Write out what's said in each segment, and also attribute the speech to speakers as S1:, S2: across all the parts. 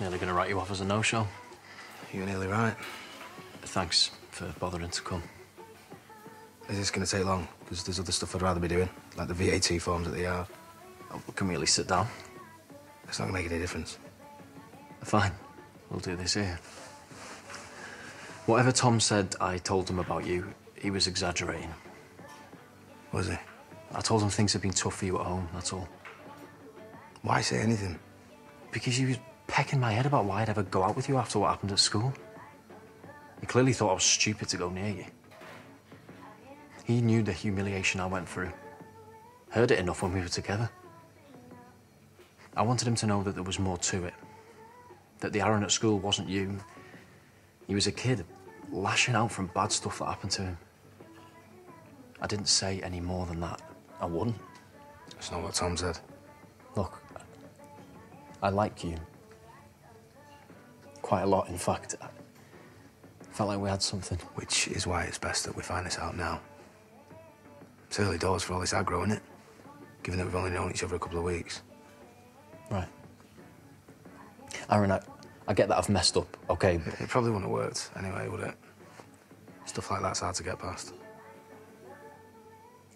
S1: nearly going to write you off as a no-show.
S2: You're nearly right.
S1: Thanks for bothering to come.
S2: Is this going to take long? Because there's other stuff I'd rather be doing, like the VAT forms at the yard.
S1: Oh, can we at least sit down?
S2: It's not going to make any difference.
S1: Fine. We'll do this here. Whatever Tom said I told him about you, he was exaggerating.
S2: Was he?
S1: I told him things had been tough for you at home, that's all.
S2: Why say anything?
S1: Because he was pecking my head about why I'd ever go out with you after what happened at school. He clearly thought I was stupid to go near you. He knew the humiliation I went through. Heard it enough when we were together. I wanted him to know that there was more to it. That the Aaron at school wasn't you. He was a kid lashing out from bad stuff that happened to him. I didn't say any more than that. I wouldn't.
S2: That's not what Tom said.
S1: Look, I like you. Quite a lot, in fact. I felt like we had something.
S2: Which is why it's best that we find this out now. It's early doors for all this aggro, isn't it? Given that we've only known each other a couple of weeks.
S1: Right. Aaron, I, I get that I've messed up, okay?
S2: It, it probably wouldn't have worked anyway, would it? Stuff like that's hard to get past.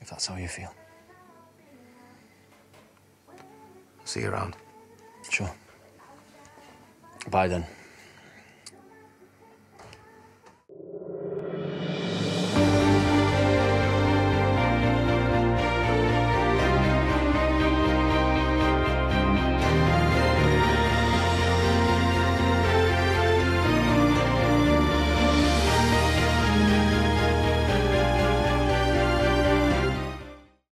S1: If that's how you feel.
S2: See you around.
S1: Sure. Bye then.